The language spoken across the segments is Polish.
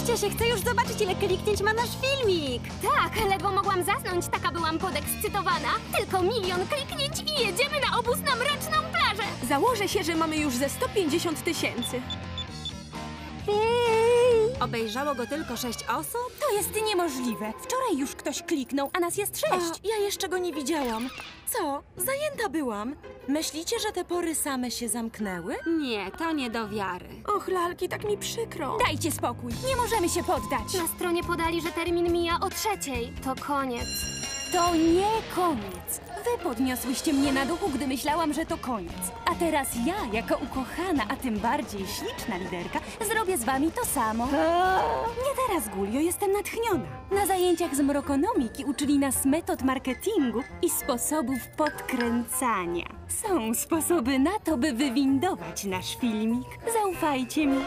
Ruszcie się, chcę już zobaczyć, ile kliknięć ma nasz filmik. Tak, ledwo mogłam zasnąć, taka byłam podekscytowana. Tylko milion kliknięć i jedziemy na obóz na mroczną plażę. Założę się, że mamy już ze 150 tysięcy. Obejrzało go tylko sześć osób? To jest niemożliwe. Wczoraj już ktoś kliknął, a nas jest sześć. ja jeszcze go nie widziałam. Co? Zajęta byłam. Myślicie, że te pory same się zamknęły? Nie, to nie do wiary. Och, lalki, tak mi przykro. Dajcie spokój, nie możemy się poddać. Na stronie podali, że termin mija o trzeciej. To koniec. To nie koniec. Podniosłyście mnie na duchu, gdy myślałam, że to koniec. A teraz ja, jako ukochana, a tym bardziej śliczna liderka, zrobię z wami to samo. Nie teraz, Gulio, jestem natchniona. Na zajęciach z mrokonomiki uczyli nas metod marketingu i sposobów podkręcania. Są sposoby na to, by wywindować nasz filmik. Zaufajcie mi.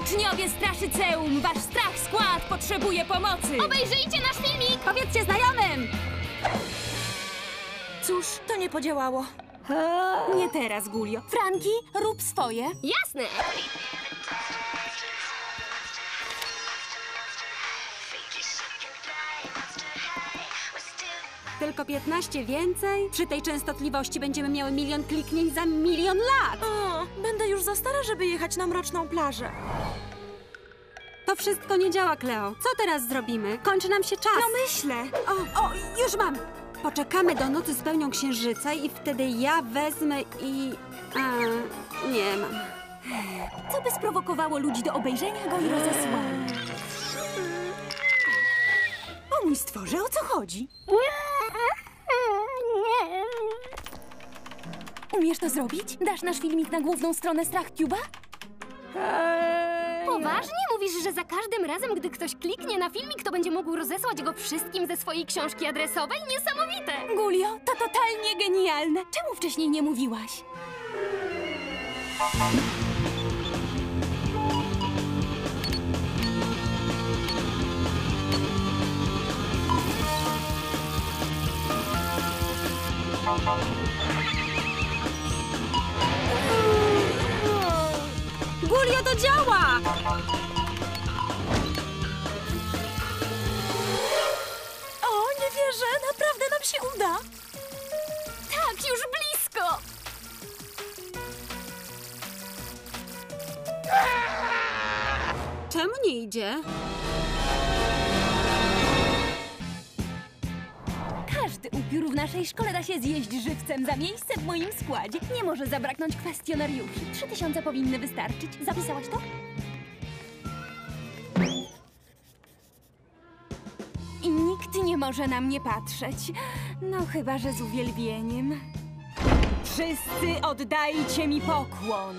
Uczniowie Straszyceum, wasz strach skład potrzebuje pomocy! Obejrzyjcie nasz filmik! Powiedzcie znajomym! Cóż, to nie podziałało. Nie teraz, Gulio. Franki, rób swoje. Jasne! Tylko 15 więcej? Przy tej częstotliwości będziemy miały milion kliknięć za milion lat. O, będę już za stara, żeby jechać na mroczną plażę. To wszystko nie działa, Kleo. Co teraz zrobimy? Kończy nam się czas. No myślę. O, o, już mam! Poczekamy do nocy z pełnią księżyca i wtedy ja wezmę i... A, nie mam. Co by sprowokowało ludzi do obejrzenia go i rozesłania? O mój stworze, o co chodzi? Umiesz to zrobić? Dasz nasz filmik na główną stronę StrachTube'a? Poważnie mówisz, że za każdym razem, gdy ktoś kliknie na filmik, to będzie mógł rozesłać go wszystkim ze swojej książki adresowej? Niesamowite! Gulio, to totalnie genialne. Czemu wcześniej nie mówiłaś? Gulio, to działa! O, nie wierzę, naprawdę nam się uda. Tak, już blisko! Czemu nie idzie? Naszej szkole da się zjeść żywcem za miejsce w moim składzie. Nie może zabraknąć kwestionariuszy. Trzy tysiące powinny wystarczyć. Zapisałaś to? I nikt nie może na mnie patrzeć. No chyba, że z uwielbieniem. Wszyscy oddajcie mi pokłon.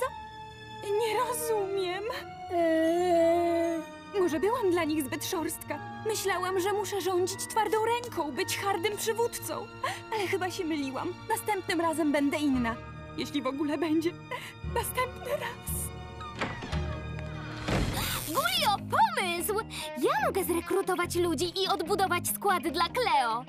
Co? Nie rozumiem. Eee, Może byłam dla nich zbyt szorstka. Myślałam, że muszę rządzić twardą ręką, być hardym przywódcą. Ale chyba się myliłam. Następnym razem będę inna. Jeśli w ogóle będzie. Następny raz. Gulio, pomysł! Ja mogę zrekrutować ludzi i odbudować skład dla Cleo.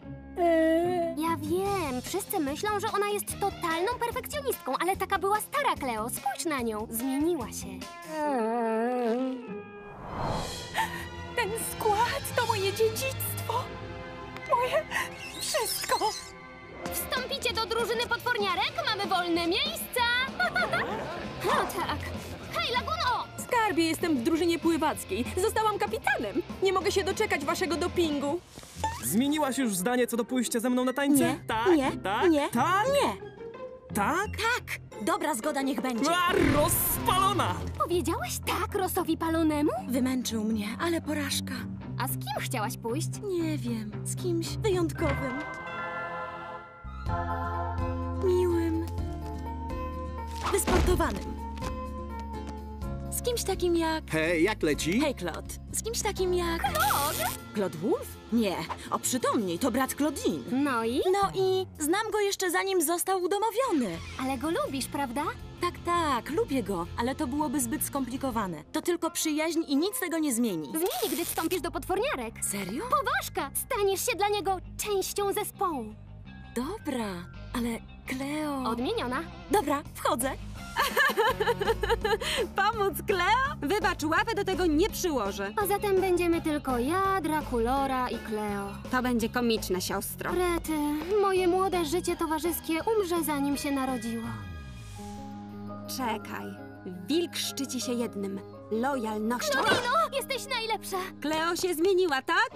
Ja wiem, wszyscy myślą, że ona jest totalną perfekcjonistką, ale taka była stara Cleo. Spójrz na nią, zmieniła się. Ten skład to moje dziedzictwo. Moje wszystko. Wstąpicie do drużyny potworniarek? Mamy wolne miejsca! No tak. Hej, Laguno! Skarbie, jestem w drużynie pływackiej. Zostałam kapitanem. Nie mogę się doczekać waszego dopingu. Zmieniłaś już zdanie co do pójścia ze mną na tańce? Nie, tak, nie, tak, nie, tak, nie. tak. Tak, dobra zgoda niech będzie. A, rozpalona! Powiedziałeś tak Rosowi Palonemu? Wymęczył mnie, ale porażka. A z kim chciałaś pójść? Nie wiem, z kimś wyjątkowym. Miłym. Wysportowanym. Z kimś takim jak... Hej, jak leci? Hej, Claude. Z kimś takim jak... Claude? Claude Wolf? Nie, oprzytomnij, to brat Claudine. No i? No i znam go jeszcze zanim został udomowiony. Ale go lubisz, prawda? Tak, tak, lubię go, ale to byłoby zbyt skomplikowane. To tylko przyjaźń i nic tego nie zmieni. Zmieni, gdy wstąpisz do potworniarek. Serio? Poważka! Staniesz się dla niego częścią zespołu. Dobra, ale Cleo... Odmieniona. Dobra, wchodzę. Pomóc Kleo? Wybacz, łapę do tego nie przyłożę. A zatem będziemy tylko ja, Drakulora i Cleo. To będzie komiczne, siostro. Rety, moje młode życie towarzyskie umrze zanim się narodziło. Czekaj. Wilk szczyci się jednym. Lojalnością. Lilo, jesteś najlepsza! Kleo się zmieniła, tak?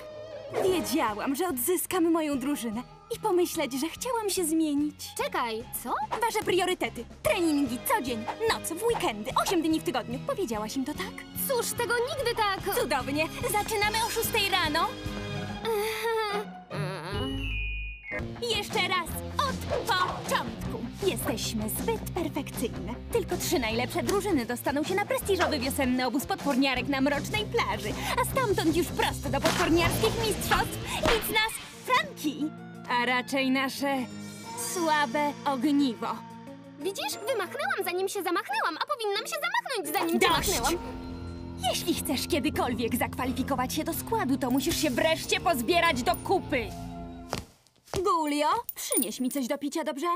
Wiedziałam, że odzyskamy moją drużynę. I pomyśleć, że chciałam się zmienić. Czekaj, co? Wasze priorytety. Treningi co dzień, noc, w weekendy, 8 dni w tygodniu. Powiedziałaś im to tak? Cóż, tego nigdy tak... Cudownie. Zaczynamy o 6 rano. Jeszcze raz, od początku. Jesteśmy zbyt perfekcyjne. Tylko trzy najlepsze drużyny dostaną się na prestiżowy wiosenny obóz potworniarek na mrocznej plaży, a stamtąd już prosto do potworniarskich mistrzostw nic nas a raczej nasze słabe ogniwo. Widzisz, wymachnęłam zanim się zamachnęłam, a powinnam się zamachnąć zanim Dość! machnęłam. Jeśli chcesz kiedykolwiek zakwalifikować się do składu, to musisz się wreszcie pozbierać do kupy. Gulio, przynieś mi coś do picia, dobrze?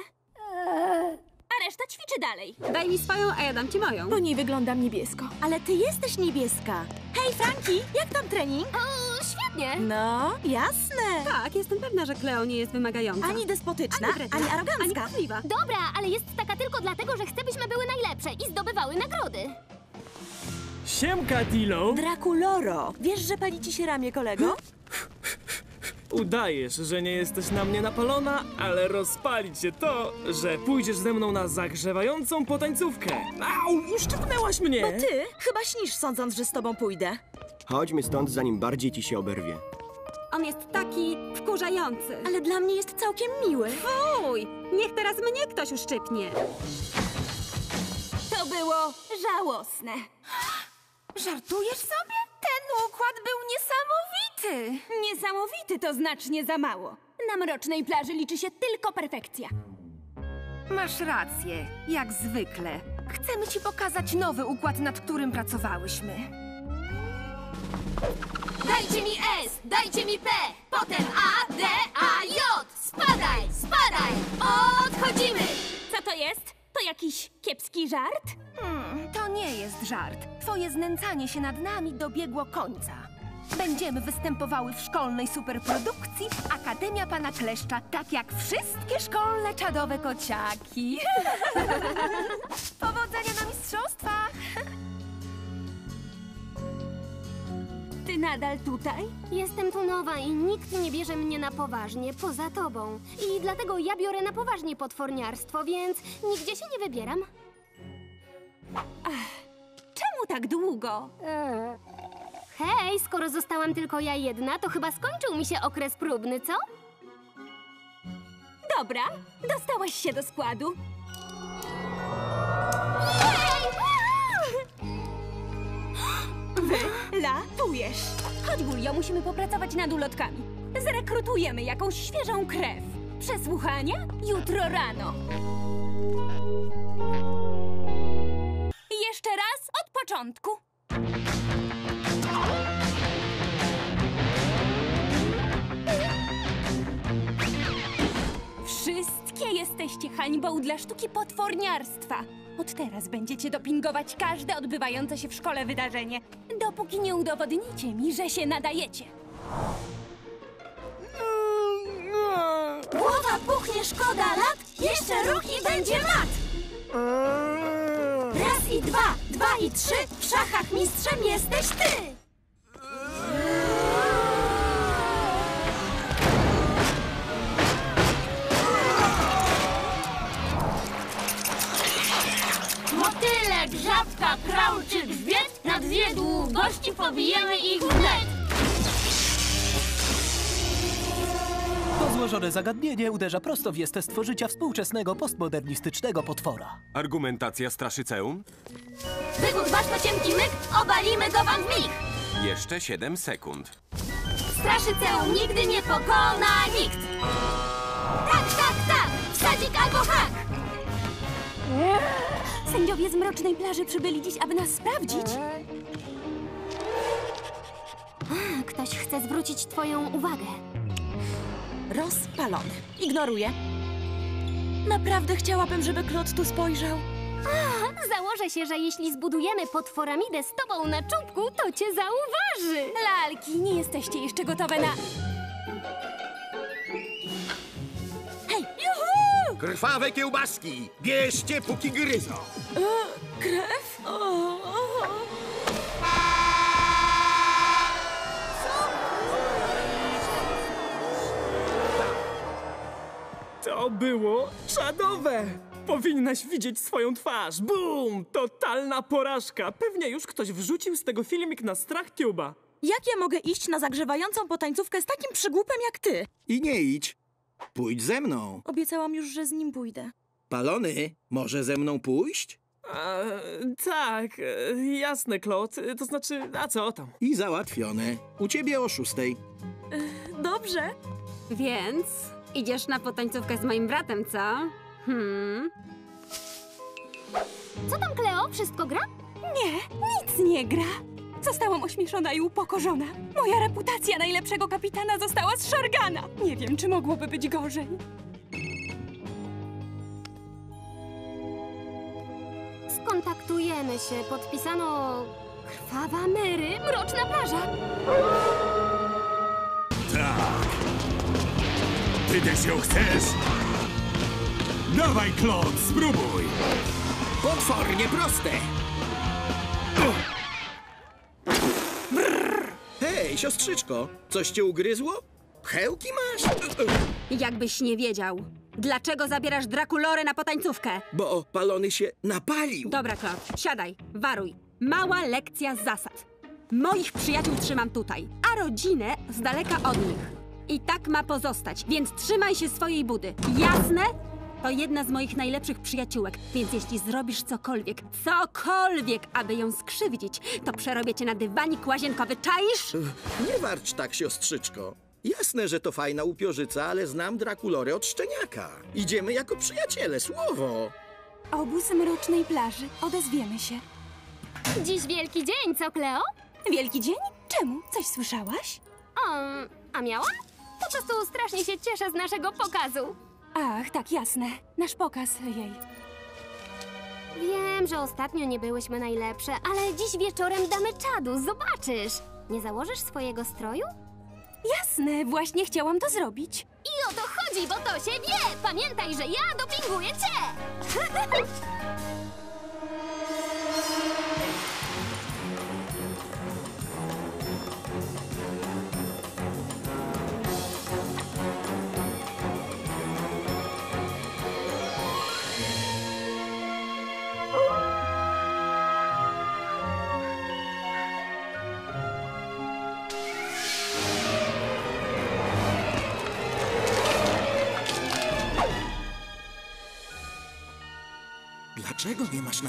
A reszta ćwiczy dalej. Daj mi swoją, a ja dam ci moją. Po niej wyglądam niebiesko. Ale ty jesteś niebieska. Hej, Franki, jak tam trening? O, świetnie! No, jasne. Tak, jestem pewna, że Kleo nie jest wymagająca. Ani despotyczna, ani, wredna, ani ani arogancka. kłamliwa. Dobra, ale jest taka tylko dlatego, że chce, byśmy były najlepsze i zdobywały nagrody. Siemka, Dilo! Drakuloro, wiesz, że pali ci się ramię, kolego? Udajesz, że nie jesteś na mnie napalona, ale rozpali cię to, że pójdziesz ze mną na zagrzewającą potańcówkę. Au, uszczypnęłaś mnie! Bo ty chyba śnisz, sądząc, że z tobą pójdę. Chodźmy stąd, zanim bardziej ci się oberwie. On jest taki wkurzający. Ale dla mnie jest całkiem miły. Fuj! Niech teraz mnie ktoś uszczypnie. To było żałosne. Żartujesz sobie? Ten układ był niesamowity! Niesamowity to znacznie za mało. Na mrocznej plaży liczy się tylko perfekcja. Masz rację, jak zwykle. Chcemy ci pokazać nowy układ, nad którym pracowałyśmy. Dajcie mi S, dajcie mi P, potem A, D, A, J. Spadaj, spadaj! Odchodzimy! Co to jest? To jakiś kiepski żart? Hmm, to nie jest żart. Twoje znęcanie się nad nami dobiegło końca. Będziemy występowały w szkolnej superprodukcji Akademia Pana Kleszcza, tak jak wszystkie szkolne czadowe kociaki. Powodzenia na mistrzostwach! Ty nadal tutaj? Jestem tu nowa i nikt nie bierze mnie na poważnie, poza tobą. I dlatego ja biorę na poważnie potworniarstwo, więc nigdzie się nie wybieram. Czemu tak długo? Hej, skoro zostałam tylko ja jedna, to chyba skończył mi się okres próbny, co? Dobra, dostałaś się do składu. Wylatujesz. Chodź, Gulio, musimy popracować nad ulotkami. Zrekrutujemy jakąś świeżą krew. Przesłuchania jutro rano. Jeszcze raz od początku. Wszystkie jesteście hańbą dla sztuki potworniarstwa. Od teraz będziecie dopingować każde odbywające się w szkole wydarzenie, dopóki nie udowodnicie mi, że się nadajecie. Głowa puchnie, szkoda lat, jeszcze ruch i będzie mat! Raz i dwa, dwa i trzy, w szachach mistrzem jesteś ty! Motylek, żabka, kraul długości pobijemy ich wnet! To złożone zagadnienie uderza prosto w jestestwo życia współczesnego postmodernistycznego potwora. Argumentacja straszyceum? Wygód wasz to cienki myk, obalimy go wam w mig! Jeszcze 7 sekund. Straszyceum nigdy nie pokona nikt! Tak, tak, tak! Wsadzik albo hak! Sędziowie z mrocznej plaży przybyli dziś, aby nas sprawdzić. Ktoś chce zwrócić twoją uwagę. Rozpalony. Ignoruję. Naprawdę chciałabym, żeby Klot tu spojrzał. Założę się, że jeśli zbudujemy potworamidę z tobą na czubku, to cię zauważy. Lalki, nie jesteście jeszcze gotowe na... Krwawe kiełbaski! Bierzcie, póki gryzą! Krew? O, To było czadowe! Powinnaś widzieć swoją twarz. Bum! Totalna porażka. Pewnie już ktoś wrzucił z tego filmik na strach tuba. Jak ja mogę iść na zagrzewającą potańcówkę z takim przygłupem jak ty? I nie idź. Pójdź ze mną. Obiecałam już, że z nim pójdę. Palony, może ze mną pójść? E, tak, e, jasne, Klot. E, To znaczy, a co tam? I załatwione. U ciebie o szóstej. Dobrze. Więc idziesz na potańcówkę z moim bratem, co? Hmm. Co tam, Kleo? Wszystko gra? Nie, nic nie gra. Zostałam ośmieszona i upokorzona. Moja reputacja najlepszego kapitana została zszargana. Nie wiem, czy mogłoby być gorzej. Skontaktujemy się. Podpisano... Krwawa Mary, Mroczna Plaża. Tak! Ty też ją chcesz? Dawaj, Klot, spróbuj! Potwornie proste! Hej, siostrzyczko, coś cię ugryzło? Pchełki masz? Jakbyś nie wiedział. Dlaczego zabierasz Drakulorę na potańcówkę? Bo palony się napalił. Dobra, Klot, siadaj, waruj. Mała lekcja zasad. Moich przyjaciół trzymam tutaj, a rodzinę z daleka od nich. I tak ma pozostać, więc trzymaj się swojej budy. Jasne? To jedna z moich najlepszych przyjaciółek, więc jeśli zrobisz cokolwiek, cokolwiek, aby ją skrzywdzić, to przerobię cię na dywanik łazienkowy, czaisz? Nie warcz tak, siostrzyczko. Jasne, że to fajna upiorzyca, ale znam Drakulorę od szczeniaka. Idziemy jako przyjaciele, słowo. Obóz mrocznej plaży. Odezwiemy się. Dziś wielki dzień, co, Kleo? Wielki dzień? Czemu? Coś słyszałaś? O, a miałam? Po prostu strasznie się cieszę z naszego pokazu. Ach, tak, jasne. Nasz pokaz jej. Wiem, że ostatnio nie byłyśmy najlepsze, ale dziś wieczorem damy czadu, zobaczysz. Nie założysz swojego stroju? Jasne, właśnie chciałam to zrobić. I o to chodzi, bo to się wie! Pamiętaj, że ja dopinguję cię!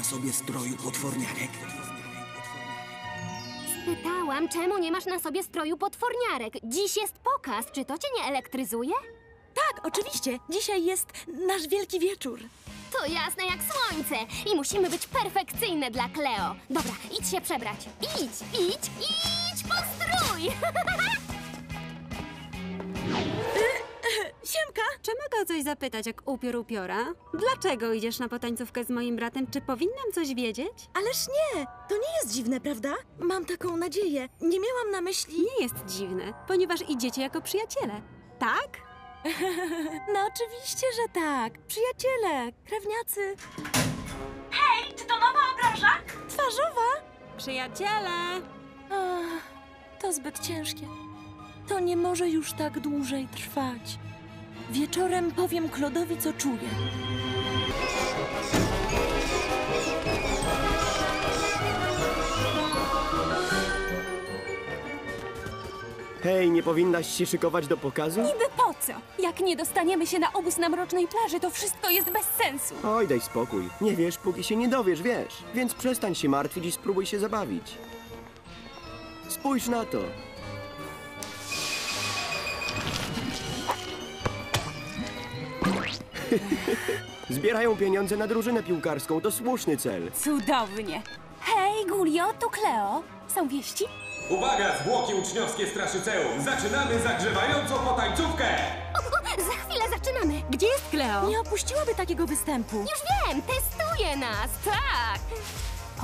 sobie stroju potworniarek? Pytałam, czemu nie masz na sobie stroju potworniarek? Dziś jest pokaz, czy to cię nie elektryzuje? Tak, oczywiście. Dzisiaj jest nasz wielki wieczór. To jasne jak słońce i musimy być perfekcyjne dla Cleo. Dobra, idź się przebrać. Idź, idź, idź po strój! Siemka! Czy mogę o coś zapytać, jak upiór upiora? Dlaczego idziesz na potańcówkę z moim bratem? Czy powinnam coś wiedzieć? Ależ nie! To nie jest dziwne, prawda? Mam taką nadzieję. Nie miałam na myśli... Nie jest dziwne, ponieważ idziecie jako przyjaciele. Tak? No oczywiście, że tak. Przyjaciele, krewniacy. Hej, czy to nowa obraża? Twarzowa? Przyjaciele! Ach, to zbyt ciężkie. To nie może już tak dłużej trwać. Wieczorem powiem Klodowi, co czuję. Hej, nie powinnaś się szykować do pokazu? Niby po co? Jak nie dostaniemy się na obóz na mrocznej plaży, to wszystko jest bez sensu. Oj, daj spokój. Nie wiesz, póki się nie dowiesz, wiesz. Więc przestań się martwić i spróbuj się zabawić. Spójrz na to. Zbierają pieniądze na drużynę piłkarską. To słuszny cel. Cudownie. Hej, Gulio, tu Kleo. Są wieści? Uwaga, zwłoki uczniowskie Straszyceum! Zaczynamy zagrzewającą potańcówkę! Za chwilę zaczynamy! Gdzie jest Kleo? Nie opuściłaby takiego występu. Już wiem, testuje nas, tak!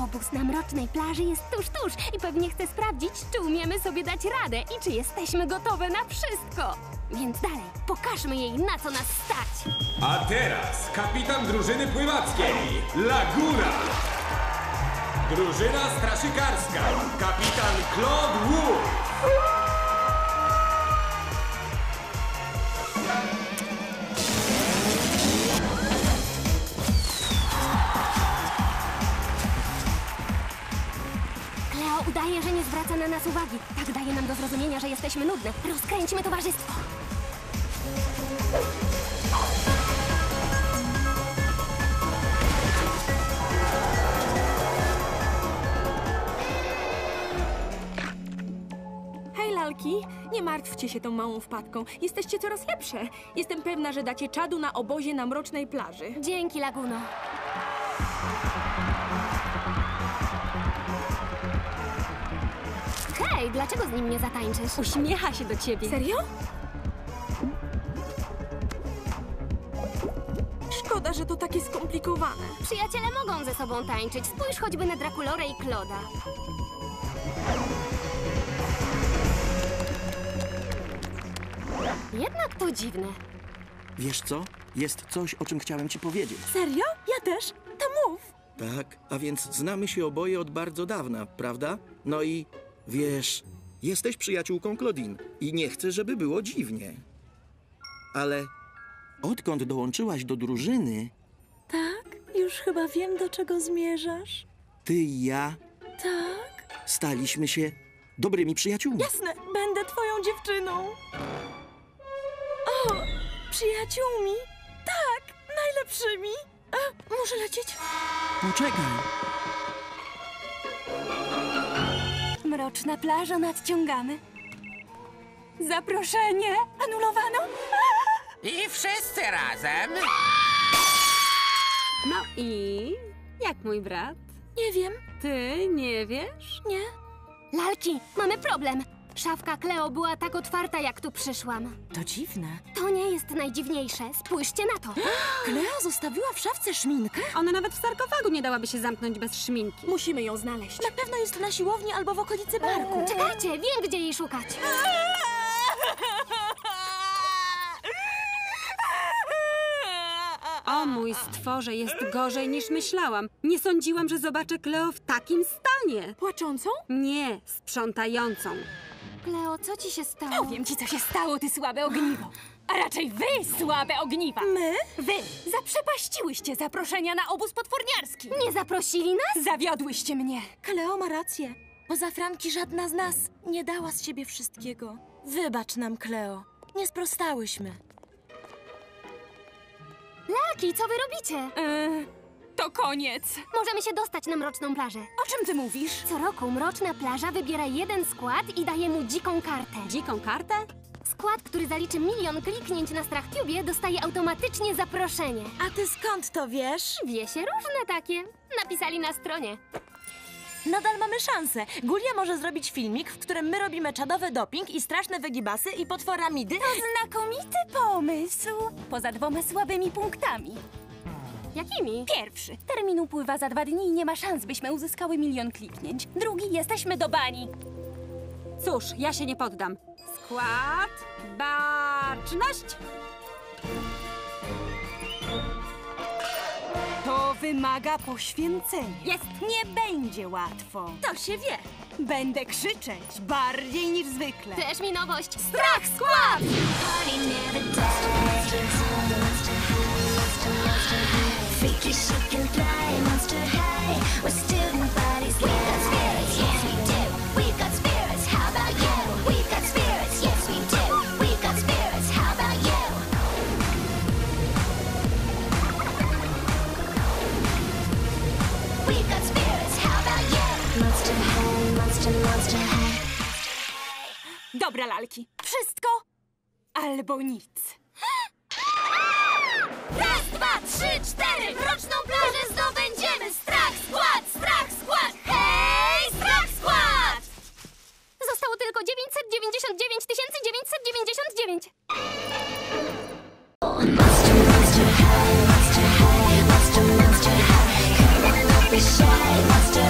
Obóz na mrocznej plaży jest tuż, tuż i pewnie chce sprawdzić, czy umiemy sobie dać radę i czy jesteśmy gotowe na wszystko. Więc dalej, pokażmy jej, na co nas stać. A teraz kapitan drużyny pływackiej, Laguna. Drużyna straszykarska, kapitan Claude Wood. Kleo udaje, że nie zwraca na nas uwagi. Tak daje nam do zrozumienia, że jesteśmy nudne. Rozkręćmy towarzystwo. Hej, lalki, nie martwcie się tą małą wpadką. Jesteście coraz lepsze. Jestem pewna, że dacie czadu na obozie na mrocznej plaży. Dzięki, Laguno. Hej, dlaczego z nim nie zatańczysz? Uśmiecha się do ciebie. Serio? Takie skomplikowane. Przyjaciele mogą ze sobą tańczyć. Spójrz choćby na Drakulorę i Kloda. Jednak to dziwne. Wiesz co? Jest coś, o czym chciałem ci powiedzieć. Serio? Ja też? To mów. Tak, a więc znamy się oboje od bardzo dawna, prawda? No i wiesz, jesteś przyjaciółką Claudine i nie chcę, żeby było dziwnie. Ale odkąd dołączyłaś do drużyny, Tak? Już chyba wiem, do czego zmierzasz. ty i ja Tak? staliśmy się dobrymi przyjaciółmi. Jasne, będę twoją dziewczyną. O, przyjaciółmi? Tak, najlepszymi. A, muszę lecieć. Poczekaj. Mroczna plaża nadciągamy. Zaproszenie anulowano? I wszyscy razem. No i jak mój brat? Nie wiem. Ty nie wiesz? Nie. Lalki, mamy problem. Szafka Kleo była tak otwarta, jak tu przyszłam. To dziwne. To nie jest najdziwniejsze. Spójrzcie na to. Kleo zostawiła w szafce szminkę? Ona nawet w sarkofagu nie dałaby się zamknąć bez szminki. Musimy ją znaleźć. Na pewno jest na siłowni albo w okolicy barku. Czekajcie, wiem, gdzie jej szukać. O mój stworze, jest gorzej niż myślałam. Nie sądziłam, że zobaczę Kleo w takim stanie. Płaczącą? Nie, sprzątającą. Kleo, co ci się stało? Powiem ci, co się stało, ty słabe ogniwo. A raczej wy, słabe ogniwa. My? Wy zaprzepaściłyście zaproszenia na obóz potworniarski. Nie zaprosili nas? Zawiodłyście mnie. Kleo ma rację. Poza Franki żadna z nas nie dała z siebie wszystkiego. Wybacz nam, Kleo. Nie sprostałyśmy. Lalki, co wy robicie? Yy, to koniec. Możemy się dostać na mroczną plażę. O czym ty mówisz? Co roku mroczna plaża wybiera jeden skład i daje mu dziką kartę. Dziką kartę? Skład, który zaliczy milion kliknięć na StrachCubie, dostaje automatycznie zaproszenie. A ty skąd to wiesz? Wie się różne takie. Napisali na stronie. Nadal mamy szansę. Gulia może zrobić filmik, w którym my robimy czadowy doping i straszne wygibasy i potworamidy. Znakomity pomysł. Poza dwoma słabymi punktami. Jakimi? Pierwszy. Termin upływa za dwa dni i nie ma szans, byśmy uzyskały milion kliknięć. Drugi. Jesteśmy do bani. Cóż, ja się nie poddam. Skład, baczność! Wymaga poświęcenia. Jest! Nie będzie łatwo. To się wie. Będę krzyczeć bardziej niż zwykle. Też mi nowość. Strach skład! Monster high. With student Dobra, lalki. Wszystko albo nic. Raz, dwa, trzy, cztery! Mroczną plażę zdobędziemy! Strach, skład, strach, skład! Hej, strach, skład! Zostało tylko 999 999! Monster, monster, high, monster, high, monster, high. Come on, don't be.